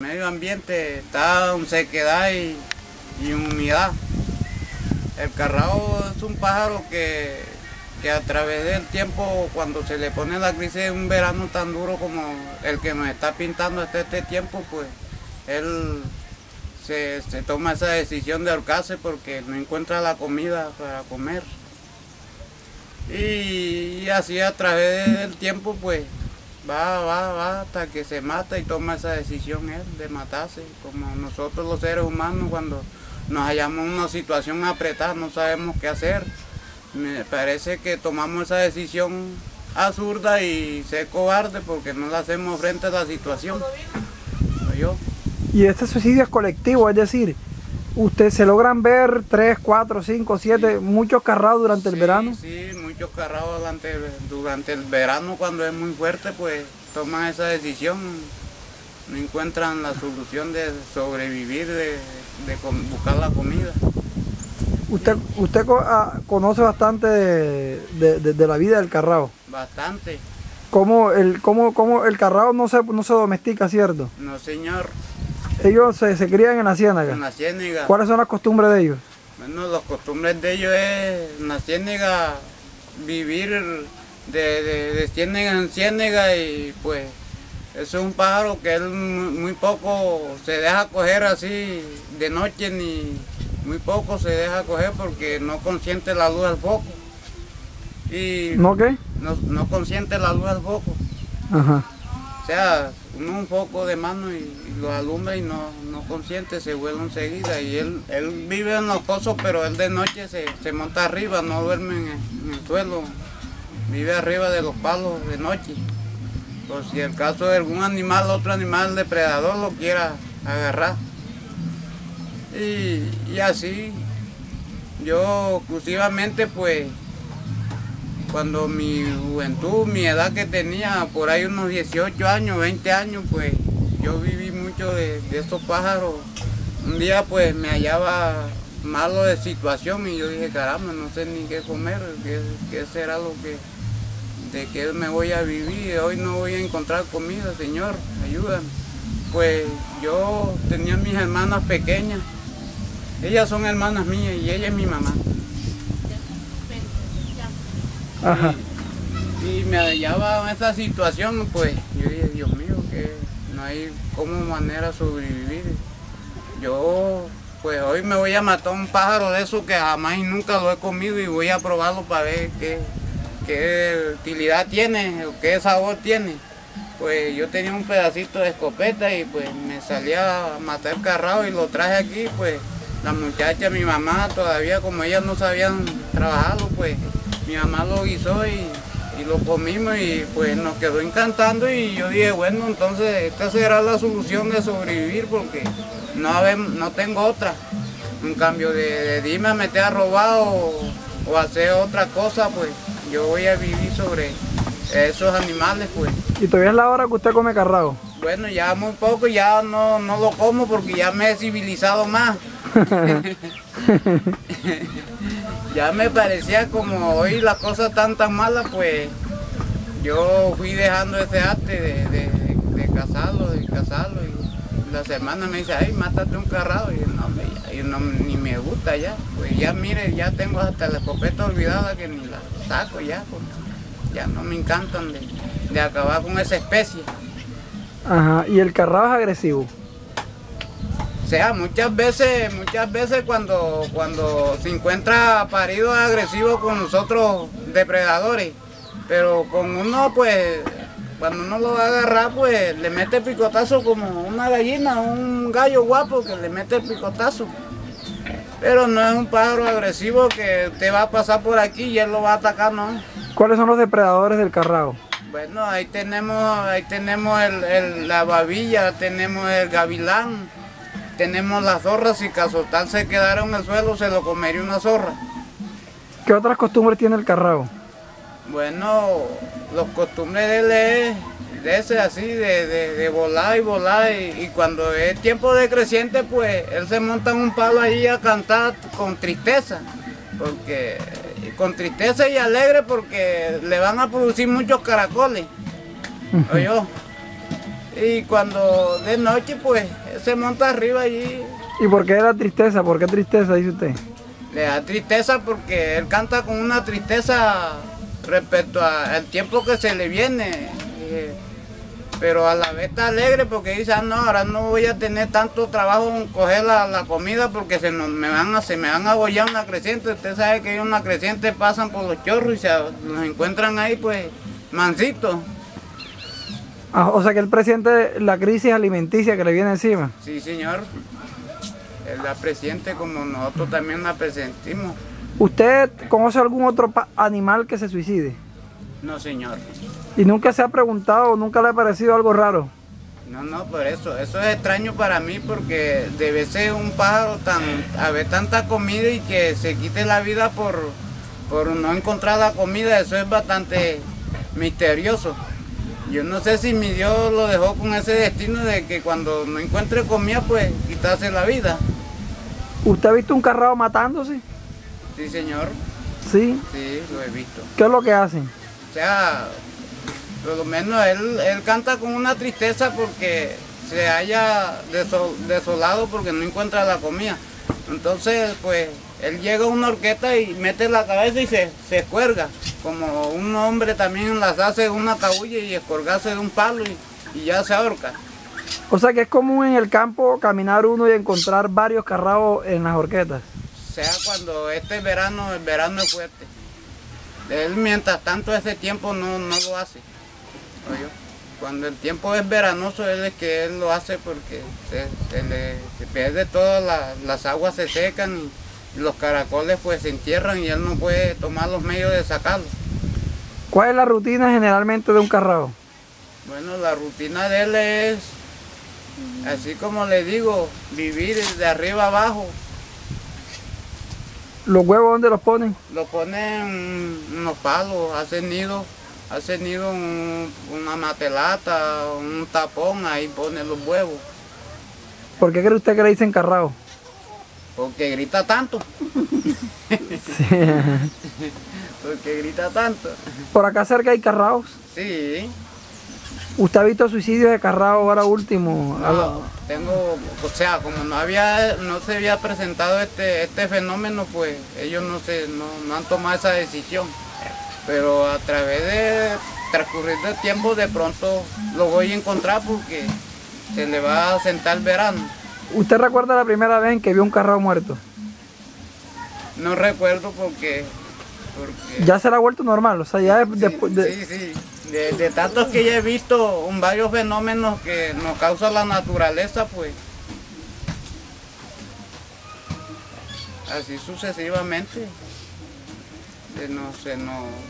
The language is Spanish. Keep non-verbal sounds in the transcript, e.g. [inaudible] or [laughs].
Medio ambiente está en sequedad y, humedad. El carrao es un pájaro que, que a través del tiempo, cuando se le pone la crisis en un verano tan duro como el que nos está pintando hasta este tiempo, pues él se, se toma esa decisión de ahorcarse porque no encuentra la comida para comer. Y, y así a través del tiempo, pues va, va, va hasta que se mata y toma esa decisión él de matarse, como nosotros los seres humanos cuando nos hallamos en una situación apretada, no sabemos qué hacer. Me parece que tomamos esa decisión absurda y ser cobarde porque no la hacemos frente a la situación. Yo. Y este suicidio es colectivo, es decir, usted se logran ver 3, 4, 5, 7, muchos carrados durante el Sí, verano. Sí, muchos carrados durante, durante el verano cuando es muy fuerte, pues toman esa decisión, no encuentran la solución de sobrevivir, de, buscar la comida. Usted, usted ah, conoce bastante de, de- de- de la vida del carrao. Bastante. Cómo el, cómo, cómo el carrao no se, no se domestica, ¿cierto? No, señor, Ellos se, se crían en la ciénaga. en la ciénaga. ¿Cuáles son las costumbres de ellos? Bueno, las costumbres de ellos es en la ciénaga vivir de, de, de ciénaga en ciénaga y pues es un pájaro que él muy, poco se deja coger así de noche ni muy poco se deja coger porque no consiente la luz del foco. Y ¿No qué? no, no consiente la luz del foco. Ajá. Sea, uno un foco de mano y, lo alumbra y no, no consiente, se vuelve enseguida. Y él, él vive en los pozos, pero él de noche se, se monta arriba, no duerme en el, en el suelo. Vive arriba de los palos de noche. Por si el caso de algún animal, otro animal depredador lo quiera agarrar. Y, y así, yo exclusivamente pues cuando mi juventud, mi edad que tenía, por ahí unos 18 años, 20 años, pues yo viví mucho de, de estos pájaros. Un día pues me hallaba malo de situación y yo dije, caramba, no sé ni qué comer, qué, qué será lo que, de qué me voy a vivir, hoy no voy a encontrar comida, Señor, ayúdame. Pues yo tenía mis hermanas pequeñas, ellas son hermanas mías y ella es mi mamá. Y me hallaba en esa situación, pues yo dije, Dios mío, que no hay como manera de sobrevivir. Yo, pues hoy me voy a matar un pájaro de esos que jamás y nunca lo he comido y voy a probarlo para ver qué, qué utilidad tiene o qué sabor tiene. Pues yo tenía un pedacito de escopeta y pues me salía a matar carrao y lo traje aquí, pues la muchacha, mi mamá, todavía como ellas no sabían trabajarlo, pues mi mamá lo guisó y, y lo comimos y pues nos quedó encantando y yo dije, bueno, entonces esta será la solución de sobrevivir porque no, no tengo otra. En cambio de, de dime a meter a robar o, o hacer otra cosa, pues yo voy a vivir sobre esos animales, pues. Y todavía es la hora que usted come carrao. Bueno, ya muy poco, ya no, no lo como porque ya me he civilizado más. [laughs] ya me parecía como hoy las cosas tan tan malas, pues yo fui dejando ese arte de, de, de cazarlo, de cazarlo. Y las hermanas me dicen, ay, mátate un carrado. Y no, yo no, ni me gusta ya. Pues ya mire, ya tengo hasta la escopeta olvidada que ni la saco ya, porque ya no me encantan de, de acabar con esa especie. Ajá. Y el carrao es agresivo. O sea, muchas veces, muchas veces cuando, cuando se encuentra parido agresivo con nosotros depredadores, pero con uno pues, cuando uno lo va a agarrar pues le mete picotazo como una gallina, un gallo guapo que le mete picotazo. Pero no es un pájaro agresivo que te va a pasar por aquí y él lo va a atacar, no. ¿Cuáles son los depredadores del carrao? Bueno, ahí tenemos, ahí tenemos el, el- la babilla, tenemos el gavilán, tenemos las zorras, si caso tal se quedara en el suelo se lo comería una zorra. ¿Qué otras costumbres tiene el carrao? Bueno, los costumbres de él es de ese así, de, de- de volar y volar, y, y cuando es tiempo de creciente, pues él se monta en un palo ahí a cantar con tristeza, porque con tristeza y alegre porque le van a producir muchos caracoles. Oye, Y cuando de noche, pues, se monta arriba allí. ¿Y por qué la tristeza? ¿Por qué tristeza, dice usted? Le da tristeza porque él canta con una tristeza respecto al tiempo que se le viene. Eh, pero a la vez está alegre porque dice, ah, no, ahora no voy a tener tanto trabajo en coger la, comida porque se, me van a, se me van a bollar una creciente. Usted sabe que hay una creciente, pasan por los chorros y se nos encuentran ahí pues mansitos. Ah, o sea que el presidente, la crisis alimenticia que le viene encima. Sí, señor. El la presidente como nosotros también la presentimos. ¿Usted conoce algún otro animal que se suicide? No, señor. ¿Y nunca se ha preguntado, nunca le ha parecido algo raro? No, no, por eso. Eso es extraño para mí porque debe ser un pájaro tan, a ver tanta comida y que se quite la vida por, por no encontrar la comida. Eso es bastante misterioso. Yo no sé si mi Dios lo dejó con ese destino de que cuando no encuentre comida, pues quitarse la vida. ¿Usted ha visto un carrao matándose? Sí, señor. ¿Sí? Sí, lo he visto. ¿Qué es lo que hacen? O sea, por lo menos él, él canta con una tristeza porque se haya desolado porque no encuentra la comida. Entonces, pues, él llega a una orquesta y mete la cabeza y se, se cuelga. Como un hombre también las hace una cabulla y escorgarse de un palo y, ya se ahorca. O sea que es común en el campo caminar uno y encontrar varios carraos en las orquetas. Sea cuando este verano, el verano es fuerte. Él mientras tanto ese tiempo no, no lo hace. Cuando el tiempo es veranoso es que él lo hace porque se, le pierde todas las aguas se secan y los caracoles pues se entierran y él no puede tomar los medios de sacarlo. ¿Cuál es la rutina generalmente de un carrao? Bueno, la rutina de él es, así como le digo, vivir de arriba abajo. ¿Los huevos dónde los ponen? Los ponen en los palos, hacen nido ha tenido una matelata, un tapón, ahí pone los huevos. ¿Por qué cree usted que le dicen carrao? Porque grita tanto. Porque grita tanto. ¿Por acá cerca hay carraos? Sí. ¿Usted ha visto suicidios de carrao ahora último? No, tengo, o sea, como no había, no se había presentado este, este fenómeno, pues ellos no se, no han tomado esa decisión pero a través de transcurrir del tiempo de pronto lo voy a encontrar porque se le va a sentar el verano. ¿Usted recuerda la primera vez en que vio un carro muerto? No recuerdo porque, Ya se le ha vuelto normal, o sea, ya después de... Sí, sí, de, de, tantos que ya he visto varios fenómenos que nos causa la naturaleza, pues... Así sucesivamente. Se no, se no...